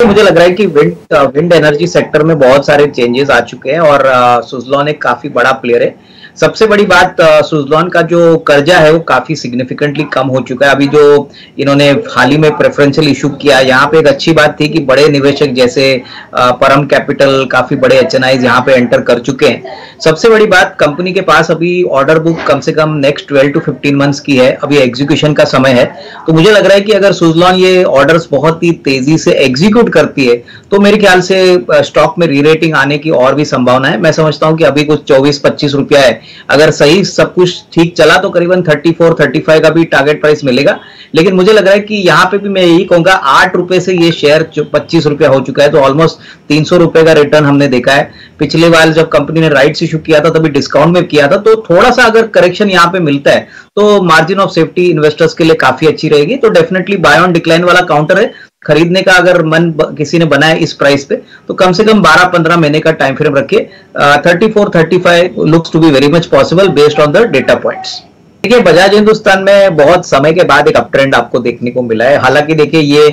मुझे लग रहा है कि विंड विंड एनर्जी सेक्टर में बहुत सारे चेंजेस आ चुके हैं और सुजलॉन एक काफ़ी बड़ा प्लेयर है। सबसे बड़ी बात सुजलॉन का जो कर्जा है वो काफ़ी सिग्निफिकेंटली कम हो चुका है। अभी जो इन्होंने हाल ही में प्रेफरेंशियल इशू किया, यहाँ पे एक अच्छी बात थी कि बड़े निवेशक जैसे परम कैपिटल, काफ़ी बड़े एच एन यहाँ पे एंटर कर चुके हैं। सबसे बड़ी बात, कंपनी के पास अभी ऑर्डर बुक कम से कम next twelve to fifteen months की है। अभी एग्जीक्यूशन का समय है। तो मुझे लग रहा है कि अगर सुजलॉन ये ऑर्डर बहुत ही तेज़ी से एग्जीक्यूट करती है तो मेरे ख्याल से स्टॉक में री रेटिंग आने की और भी संभावना है। मैं समझता हूँ कि अभी कुछ चौबीस पच्चीस रुपया है। अगर सही सब कुछ ठीक चला तो करीबन थर्टी फोर थर्टी फाइव का भी टारगेट प्राइस मिलेगा। लेकिन मुझे लग रहा है कि यहाँ पे भी मैं यही कहूँगा, आठ रुपए से ये शेयर पच्चीस रुपया हो चुका है तो ऑलमोस्ट तीन सौ रुपए का रिटर्न हमने देखा है। पिछले बार जब कंपनी ने राइट्स इशू किया था, तभी डिस्काउंट में किया था तो थोड़ा सा अगर करेक्शन यहाँ पे मिलता है तो मार्जिन ऑफ़ सेफ्टी इन्वेस्टर्स के लिए काफ़ी अच्छी रहेगी। तो डेफिनेटली बाय ऑन डिक्लाइन वाला काउंटर है। खरीदने का अगर मन किसी ने बनाया इस प्राइस पे तो कम से कम 12-15 महीने का टाइम फ्रेम रखिए। Thirty four thirty five looks to be very much possible based on the data points देखिए बजाज हिंदुस्तान में बहुत समय के बाद एक अपट्रेंड आपको देखने को मिला है। हालाँकि देखिए, ये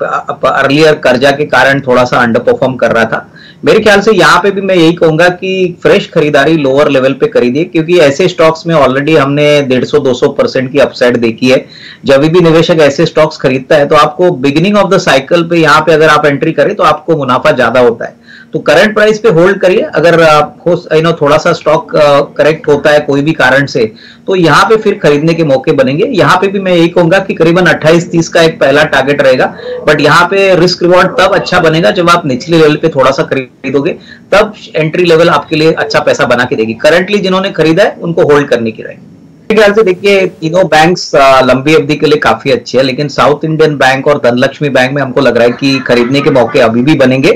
अर्लियर कर्जा के कारण थोड़ा सा अंडर परफॉर्म कर रहा था। मेरे ख्याल से यहाँ पे भी मैं यही कहूँगा कि फ्रेश खरीदारी लोअर लेवल पे खरीदिए, क्योंकि ऐसे स्टॉक्स में ऑलरेडी हमने 150-200 परसेंट की अपसाइड देखी है। जब भी निवेशक ऐसे स्टॉक्स खरीदता है तो आपको बिगिनिंग ऑफ़ द साइकिल पे यहाँ पे अगर आप एंट्री करें तो आपको मुनाफा ज़्यादा होता है। तो करंट प्राइस पे होल्ड करिए। अगर हो यू नो थोड़ा सा स्टॉक करेक्ट होता है कोई भी कारण से तो यहाँ पे फिर खरीदने के मौके बनेंगे। यहाँ पे भी मैं यही कहूँगा कि करीबन 28-30 का एक पहला टारगेट रहेगा। बट यहाँ पे रिस्क रिवॉर्ड तब अच्छा बनेगा जब आप निचले लेवल पे थोड़ा सा खरीदोगे। तब एंट्री लेवल आपके लिए अच्छा पैसा बना के देगी। करंटली जिन्होंने खरीदा है, उनको होल्ड करने की रहेगी ख्याल से देखिए तीनों बैंक्स लंबी अवधि के लिए काफ़ी अच्छे हैं, लेकिन साउथ इंडियन बैंक और धनलक्ष्मी बैंक में हमको लग रहा है कि खरीदने के मौके अभी भी बनेंगे।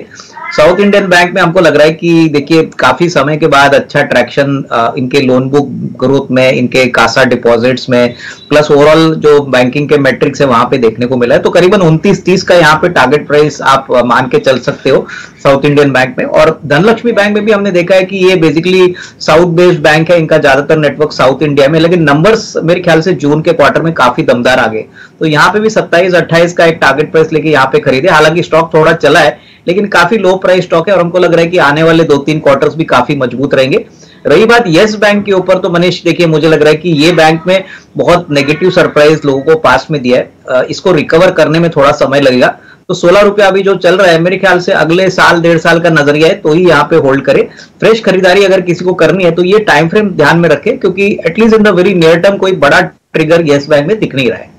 साउथ इंडियन बैंक में हमको लग रहा है कि देखिए, काफ़ी समय के बाद अच्छा ट्रैक्शन इनके लोन बुक ग्रोथ में, इनके कासा डिपॉजिट्स में प्लस ओवरऑल जो बैंकिंग के मेट्रिक्स है, वहाँ पे देखने को मिला है। तो करीबन उनतीस, तीस का यहाँ पे टारगेट प्राइस आप मान के चल सकते हो साउथ इंडियन बैंक में। और धनलक्ष्मी बैंक में भी हमने देखा है कि ये बेसिकली साउथ बेस्ड बैंक है, इनका ज़्यादातर नेटवर्क साउथ इंडिया में, लेकिन नंबर्स मेरे ख्याल से जून के क्वार्टर में काफ़ी दमदार आ गए तो यहाँ पे भी सत्ताईस, अट्ठाईस का एक टारगेट प्राइस लेके यहाँ पे खरीदे। हालाँकि स्टॉक थोड़ा चला है लेकिन काफ़ी लो प्राइस स्टॉक है और हमको लग रहा है कि आने वाले दो तीन क्वार्टर्स भी काफ़ी मज़बूत रहेंगे। रही बात यस बैंक के ऊपर तो मनीष, देखिए, मुझे लग रहा है कि ये बैंक में बहुत नेगेटिव सरप्राइज़ लोगों को पास में दिया है। इसको रिकवर करने में थोड़ा समय लगेगा। तो सोलह रुपया अभी जो चल रहा है, मेरे ख्याल से अगले साल, डेढ़ साल का नज़रिया है तो ही यहाँ पे होल्ड करे। फ्रेश खरीदारी अगर किसी को करनी है तो ये टाइम फ्रेम ध्यान में रखे, क्योंकि at least in the very near term कोई बड़ा ट्रिगर येस बैंक में दिख नहीं रहा है।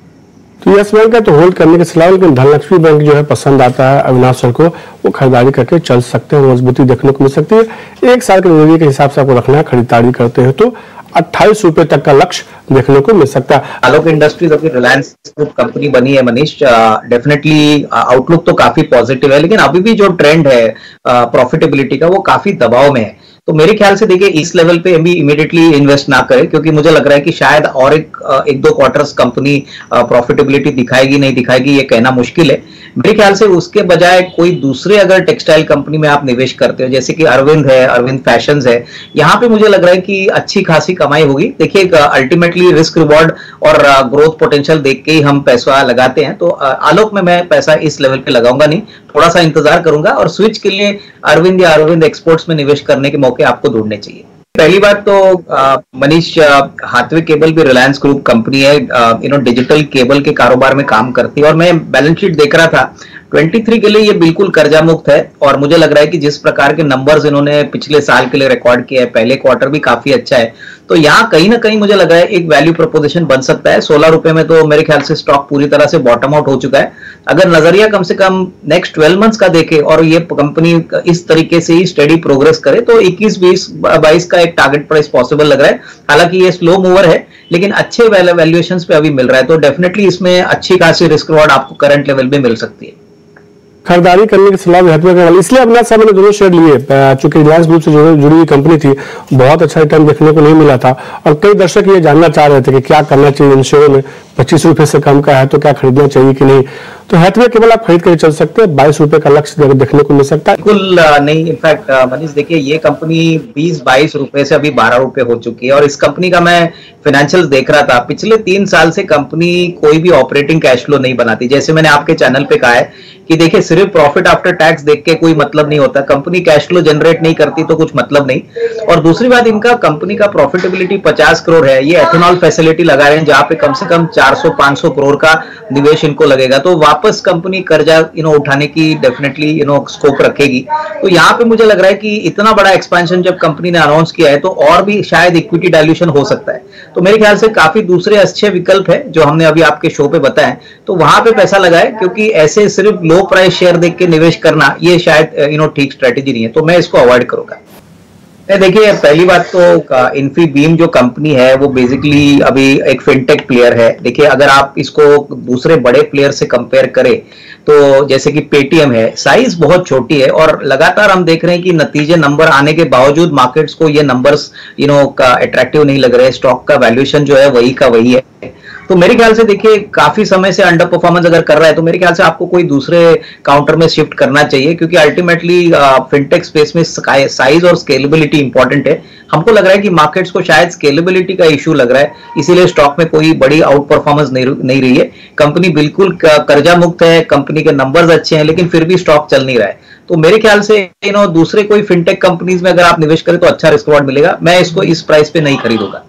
तो यस बैंक का तो होल्ड करने के सलाह, लेकिन धनलक्ष्मी बैंक जो है पसंद आता है अविनाश सर को, वो खरीदारी करके चल सकते हैं, मजबूती देखने को मिल सकती है। एक साल के नज़रिए के हिसाब से आपको रखना है, खरीदारी करते हैं तो अट्ठाईस रुपए तक का लक्ष्य देखने को मिल सकता है। आलोक इंडस्ट्रीज़ अभी रिलायंस ग्रुप कंपनी बनी है मनीष डेफिनेटली आउटलुक तो काफ़ी पॉजिटिव है, लेकिन अभी भी जो ट्रेंड है प्रॉफिटेबिलिटी का, वो काफ़ी दबाव में है। तो मेरे ख्याल से देखिए, इस लेवल पे अभी इमीडिएटली इन्वेस्ट ना करें, क्योंकि मुझे लग रहा है कि शायद और एक एक दो क्वार्टर्स कंपनी प्रॉफिटेबिलिटी दिखाएगी, नहीं दिखाएगी, ये कहना मुश्किल है। मेरे ख्याल से उसके बजाय कोई दूसरे अगर टेक्सटाइल कंपनी में आप निवेश करते हो, जैसे कि अरविंद है, अरविंद फ़ैशन है, यहाँ पे मुझे लग रहा है कि अच्छी खासी कमाई होगी। देखिए अल्टीमेटली रिस्क रिवॉर्ड और ग्रोथ पोटेंशियल देख के ही हम पैसा लगाते हैं। तो आलोक में मैं पैसा इस लेवल पे लगाऊँगा नहीं, थोड़ा सा इंतज़ार करूँगा और स्विच के लिए अरविंद या अरविंद एक्सपोर्ट्स में निवेश करने के मौके आपको ढूँढने चाहिए। पहली बात तो मनीष हाथवे केबल भी रिलायंस ग्रुप कंपनी है यू नो डिजिटल केबल के कारोबार में काम करती है। और मैं बैलेंस शीट देख रहा था 23 के लिए ये बिल्कुल कर्जा मुक्त है। और मुझे लग रहा है कि जिस प्रकार के नंबर्स इन्होंने पिछले साल के लिए रिकॉर्ड किया है, पहले क्वार्टर भी काफ़ी अच्छा है। तो यहाँ कहीं ना कहीं मुझे लग रहा है एक वैल्यू प्रपोजिशन बन सकता है। सोलह रुपए में तो मेरे ख्याल से स्टॉक पूरी तरह से बॉटम आउट हो चुका है। अगर नज़रिया कम से कम नेक्स्ट ट्वेल्व मंथ्स का देखे और ये कंपनी इस तरीके से ही स्टडी प्रोग्रेस करे तो इक्कीस बीस बाईस का एक टारगेट प्राइस पॉसिबल लग रहा है। हालाँकि ये स्लो मूवर है, लेकिन अच्छे वैल्यूएशन पे अभी मिल रहा है। तो डेफिनेटली इसमें अच्छी खासी रिस्क रिवॉर्ड आपको करंट लेवल पे मिल सकती है। खरीदारी करने की सलाह वाली इसलिए अपना साहब दोनों शेयर लिए। चूँकि रिलायंस ग्रुप से जुड़ी हुई कंपनी थी, बहुत अच्छा रिटर्न देखने को नहीं मिला था। और कई दर्शक ये जानना चाह रहे थे कि क्या करना चाहिए इन शेयरों में। पच्चीस रुपए से कम का है तो क्या खरीदना चाहिए कि नहीं? तो हैथवे केवल आप खरीद कर चल सकते हैं। बाईस रुपए का लक्ष्य देखने को मिल सकता है। बिल्कुल नहीं इनफैक्ट मनीष, देखिए, ये कंपनी बीस बाईस रुपए से अभी बारह रुपए हो चुकी है। और इस कंपनी का मैं फाइनेंशियल देख रहा था। पिछले तीन साल से कंपनी कोई भी ऑपरेटिंग कैश फ्लो नहीं बनाती। जैसे मैंने आपके चैनल पे कहा है कि देखिए, सिर्फ़ प्रॉफिट आफ्टर टैक्स देख के कोई मतलब नहीं होता। कंपनी कैश फ्लो जनरेट नहीं करती तो कुछ मतलब नहीं। और दूसरी बात, इनका कंपनी का प्रॉफिटेबिलिटी 50 करोड़ है। ये एथेनॉल फैसिलिटी लगा रहे हैं, जहाँ पे कम से कम 400-500 करोड़ का निवेश इनको लगेगा। तो वापस कंपनी कर्जा यू नो उठाने की डेफिनेटली यू नो स्कोप रखेगी। तो यहाँ पे मुझे लग रहा है कि इतना बड़ा एक्सपेंशन जब कंपनी ने अनाउंस किया है तो और भी शायद इक्विटी डायल्यूशन हो सकता है। तो मेरे ख्याल से काफ़ी दूसरे अच्छे विकल्प है, जो हमने अभी आपके शो पे बताए तो वहाँ पे पैसा लगाए, क्योंकि ऐसे सिर्फ़ लो प्राइस शेयर देख के निवेश करना, ये शायद यू नो ठीक स्ट्रेटेजी नहीं है तो मैं इसको अवॉइड करूँगा। देखिए पहली बात तो इन्फी बीम जो कंपनी है, वो बेसिकली अभी एक फिनटेक प्लेयर है। देखिए, अगर आप इसको दूसरे बड़े प्लेयर से कंपेयर करें तो जैसे कि पेटीएम है साइज़ बहुत छोटी है और लगातार हम देख रहे हैं कि नतीजे नंबर आने के बावजूद मार्केट्स को ये नंबर्स यू नो अट्रैक्टिव नहीं लग रहे स्टॉक का वैल्यूएशन जो है, वही का वही है। तो मेरे ख्याल से देखिए काफ़ी समय से अंडर परफॉर्मेंस अगर कर रहा है तो मेरे ख्याल से आपको कोई दूसरे काउंटर में शिफ्ट करना चाहिए क्योंकि अल्टीमेटली फिनटेक स्पेस में साइज़ और स्केलेबिलिटी इंपॉर्टेंट है। हमको लग रहा है कि मार्केट्स को शायद स्केलेबिलिटी का इश्यू लग रहा है इसीलिए स्टॉक में कोई बड़ी आउट परफॉर्मेंस नहीं, नहीं रही है। कंपनी बिल्कुल कर्जा मुक्त है कंपनी के नंबर्स अच्छे हैं लेकिन फिर भी स्टॉक चल नहीं रहा है। तो मेरे ख्याल से यू नो दूसरे कोई फिनटेक कंपनीज़ में अगर आप निवेश करें तो अच्छा रिस्क मिलेगा। मैं इसको इस प्राइस पे नहीं खरीदूँगा।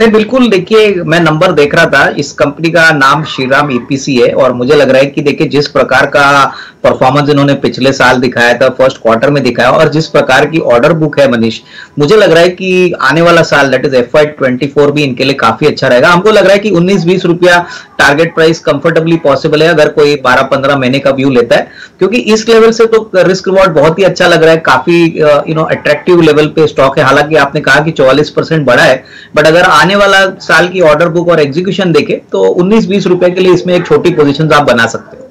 नहीं, बिल्कुल, देखिए, मैं नंबर देख रहा था, इस कंपनी का नाम श्रीराम ईपीसी है, और मुझे लग रहा है कि, देखिए, जिस प्रकार का परफॉर्मेंस इन्होंने पिछले साल दिखाया था फ़र्स्ट क्वार्टर में दिखाया, और जिस प्रकार की ऑर्डर बुक है, मनीष, मुझे लग रहा है कि आने वाला साल that is F twenty four भी इनके लिए काफ़ी अच्छा रहेगा। हमको लग रहा है कि उन्नीस बीस रुपया टारगेट प्राइस कंफर्टेबली पॉसिबल है, अगर कोई बारह पंद्रह महीने का व्यू लेता है। क्योंकि इस लेवल से तो रिस्क रिवॉर्ड बहुत ही अच्छा लग रहा है, काफ़ी यू नो अट्रैक्टिव लेवल पे स्टॉक है। हालाँकि आपने कहा कि चौवालीस परसेंट बढ़ा है बट अगर आने वाला साल की ऑर्डर बुक और एग्जीक्यूशन देखे तो उन्नीस बीस रुपए के लिए इसमें एक छोटी पोजिशन आप बना सकते हो।